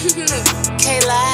Kayla.